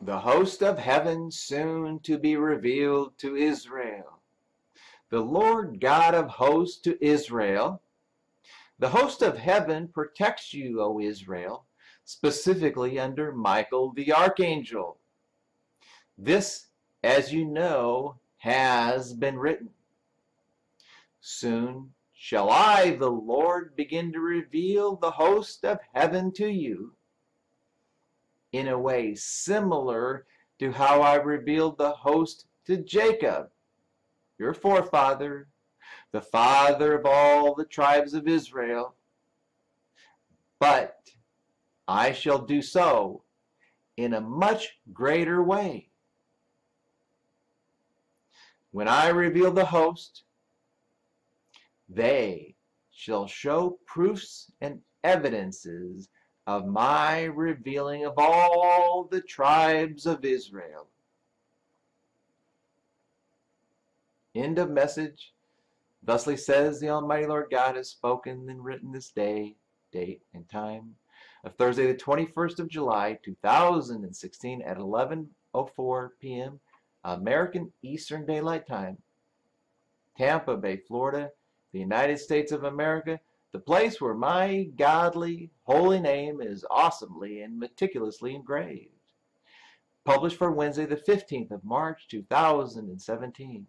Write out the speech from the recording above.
the host of heaven soon to be revealed to Israel. The Lord God of hosts to Israel. The host of heaven protects you, O Israel, specifically under Michael the archangel. This, as you know, has been written. Soon shall I, the Lord, begin to reveal the host of heaven to you in a way similar to how I revealed the host to Jacob, your forefather, the father of all the tribes of Israel. But I shall do so in a much greater way. When I reveal the host, they shall show proofs and evidences of my revealing of all the tribes of Israel. End of message. Thusly says the Almighty Lord God has spoken and written this day, date, and time of Thursday, the 21st of July, 2016 at 11.04 p.m. American Eastern Daylight Time, Tampa Bay, Florida, the United States of America, the place where my godly, holy name is awesomely and meticulously engraved. Published for Wednesday, the 15th of March, 2017.